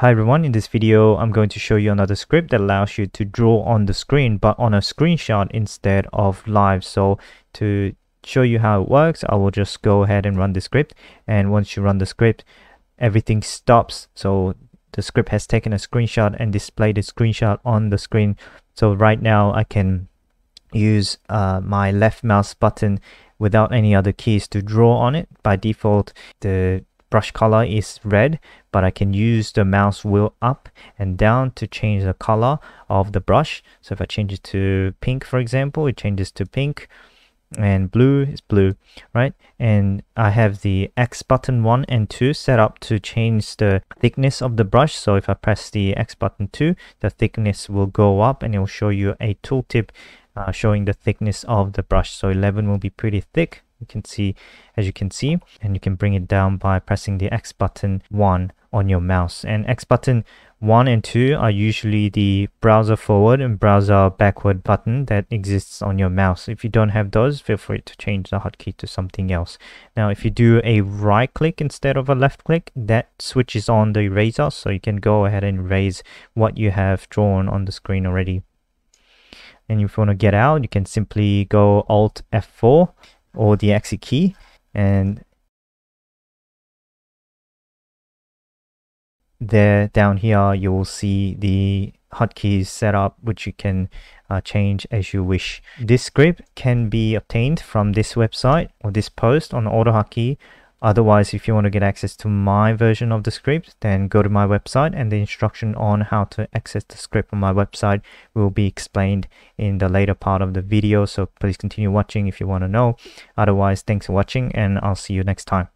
Hi everyone, in this video I'm going to show you another script that allows you to draw on the screen but on a screenshot instead of live. So to show you how it works, I will just go ahead and run the script and once you run the script, everything stops. So the script has taken a screenshot and displayed the screenshot on the screen. So right now I can use uh, my left mouse button without any other keys to draw on it. By default, the brush color is red, but I can use the mouse wheel up and down to change the color of the brush. So if I change it to pink, for example, it changes to pink and blue is blue, right? And I have the X button 1 and 2 set up to change the thickness of the brush. So if I press the X button 2, the thickness will go up and it will show you a tooltip uh, showing the thickness of the brush. So 11 will be pretty thick you can see as you can see and you can bring it down by pressing the X button 1 on your mouse and X button 1 and 2 are usually the browser forward and browser backward button that exists on your mouse. If you don't have those, feel free to change the hotkey to something else. Now, if you do a right click instead of a left click, that switches on the eraser, so you can go ahead and erase what you have drawn on the screen already. And if you want to get out, you can simply go Alt F4 or the exit key and there down here you will see the hotkeys set up which you can uh, change as you wish. This script can be obtained from this website or this post on AutoHotkey Otherwise, if you want to get access to my version of the script, then go to my website and the instruction on how to access the script on my website will be explained in the later part of the video. So please continue watching if you want to know. Otherwise, thanks for watching and I'll see you next time.